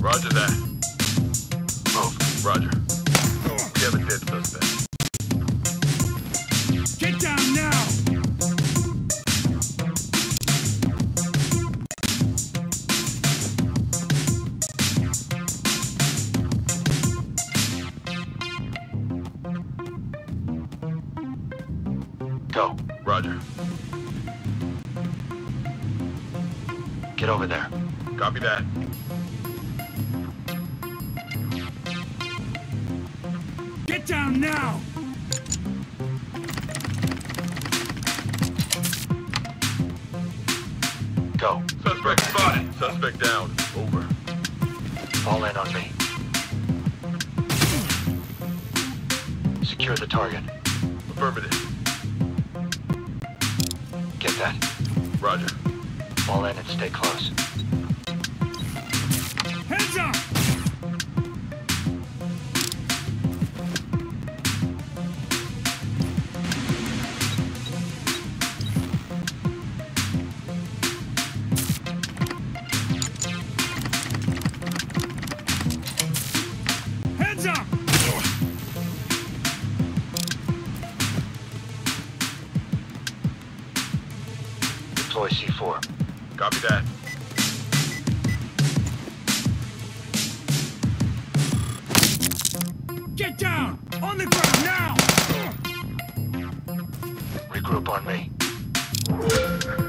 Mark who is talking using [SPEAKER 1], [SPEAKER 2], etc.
[SPEAKER 1] Roger that.
[SPEAKER 2] Move. Roger. We have a dead suspect.
[SPEAKER 1] Get down now!
[SPEAKER 2] Go. Roger.
[SPEAKER 3] Get over there.
[SPEAKER 2] Copy that.
[SPEAKER 1] Down now!
[SPEAKER 3] Go.
[SPEAKER 2] Suspect spotted. Suspect down. Over.
[SPEAKER 3] Fall in on me. Secure the target.
[SPEAKER 2] Affirmative.
[SPEAKER 3] Get that.
[SPEAKER 2] Roger.
[SPEAKER 3] Fall in and stay close. Deploy C4.
[SPEAKER 2] Copy that.
[SPEAKER 1] Get down! On the ground now!
[SPEAKER 3] Regroup on me.